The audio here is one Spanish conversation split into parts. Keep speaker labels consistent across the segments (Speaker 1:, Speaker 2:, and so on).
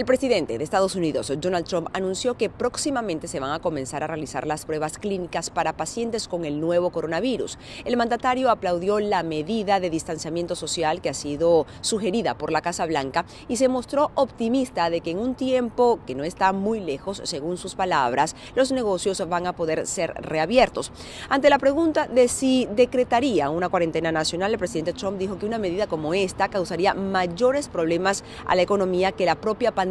Speaker 1: El presidente de Estados Unidos, Donald Trump, anunció que próximamente se van a comenzar a realizar las pruebas clínicas para pacientes con el nuevo coronavirus. El mandatario aplaudió la medida de distanciamiento social que ha sido sugerida por la Casa Blanca y se mostró optimista de que en un tiempo que no está muy lejos, según sus palabras, los negocios van a poder ser reabiertos. Ante la pregunta de si decretaría una cuarentena nacional, el presidente Trump dijo que una medida como esta causaría mayores problemas a la economía que la propia pandemia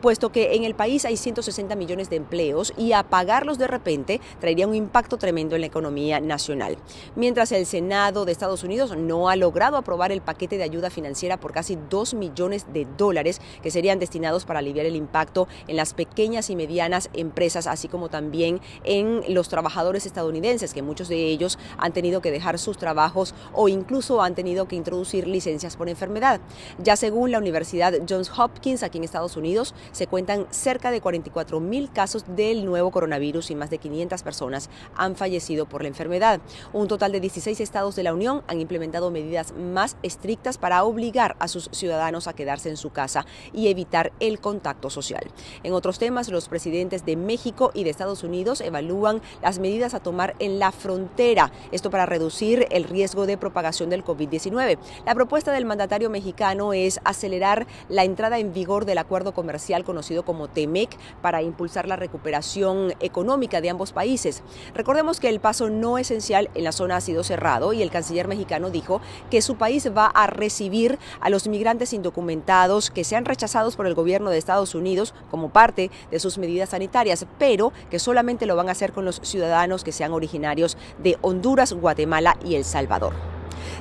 Speaker 1: puesto que en el país hay 160 millones de empleos y apagarlos de repente traería un impacto tremendo en la economía nacional. Mientras el Senado de Estados Unidos no ha logrado aprobar el paquete de ayuda financiera por casi 2 millones de dólares que serían destinados para aliviar el impacto en las pequeñas y medianas empresas, así como también en los trabajadores estadounidenses, que muchos de ellos han tenido que dejar sus trabajos o incluso han tenido que introducir licencias por enfermedad. Ya según la Universidad Johns Hopkins, aquí en Estados Unidos se cuentan cerca de 44 mil casos del nuevo coronavirus y más de 500 personas han fallecido por la enfermedad. Un total de 16 estados de la Unión han implementado medidas más estrictas para obligar a sus ciudadanos a quedarse en su casa y evitar el contacto social. En otros temas, los presidentes de México y de Estados Unidos evalúan las medidas a tomar en la frontera, esto para reducir el riesgo de propagación del COVID-19. La propuesta del mandatario mexicano es acelerar la entrada en vigor de la acuerdo comercial conocido como TEMEC para impulsar la recuperación económica de ambos países. Recordemos que el paso no esencial en la zona ha sido cerrado y el canciller mexicano dijo que su país va a recibir a los migrantes indocumentados que sean rechazados por el gobierno de Estados Unidos como parte de sus medidas sanitarias, pero que solamente lo van a hacer con los ciudadanos que sean originarios de Honduras, Guatemala y El Salvador.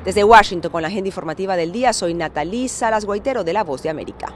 Speaker 1: Desde Washington con la agenda informativa del día, soy Natalí Salas Guaitero de La Voz de América.